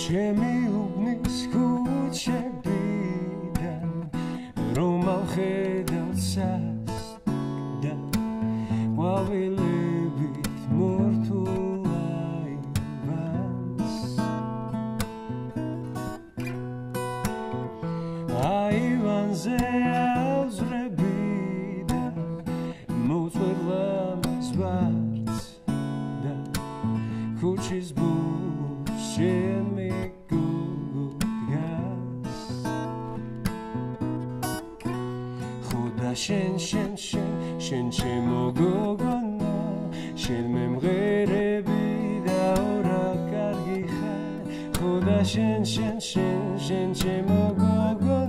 ჩემი უბნის ქუჩებიდან რომ აღედავ სას და ყვავილებით მორთულაი ვანს აივანზე აზრები და მოწვევა მსვარც და ქუჩის ბუს მე შენ შენ შენ შენ ჩემო გოგონა შენ მე მღერები და ორა კარგი ხარ. ხოდა შენ შენ შენ შენ ჩემო გოგონა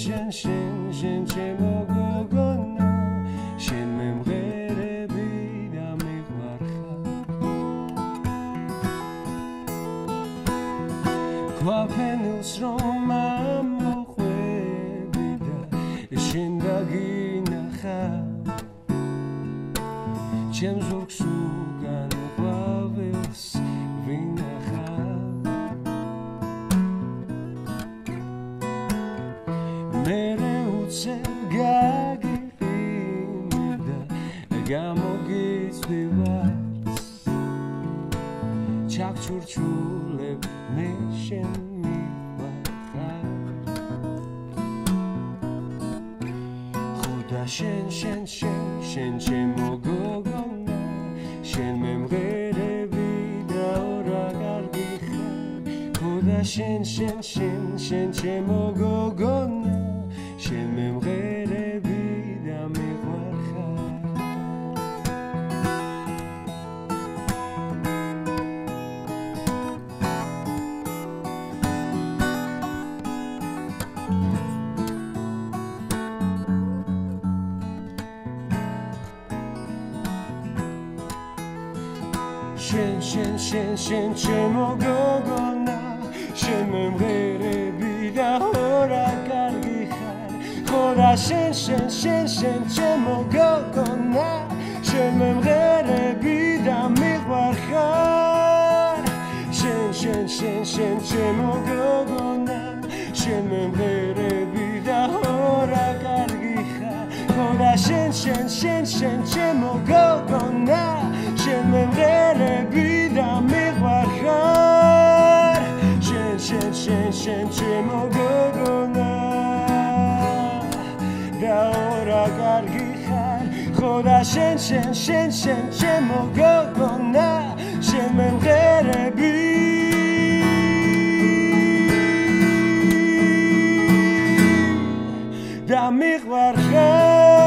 შენ შენ შენ შენ ჩემო ქვაფენილს რომ ამოხვები და შენ დაგინახა. ჩემ ზურგს უგან და გამოგიწვივა ჩაქჩურჩულებ მე შენ მივახარ ხოდა შენ შენ შენ შენ ჩემო გოგონა შენ მე მღერები და ორა კარგი ხარ ხოდა შენ შენ შენ შენ ჩემო გოგონა შენ მე შენ შენ შენ შენ ჩემო გოგონა შენ მე მღერები და ორა კარგი ხარ ხოდა შენ შენ შენ შენ ჩემო გოგონა შენ მე მღერები და მიყვარ ხარ შენ შენ შენ შენ ჩემო გოგონა შენ მე მღერები და ორა კარგი ხარ ხოდა შენ შენ შენ შენ ჩემო გოგონა შენ მემღერები და მეყვარ ხარ შენ შენ შენ შენ ჩემო გოგონა და ორა კარგი ხარ ხო და შენ შენ შენ შენ ჩემო გოგონა შენ მემღერები და მეყვარ ხარ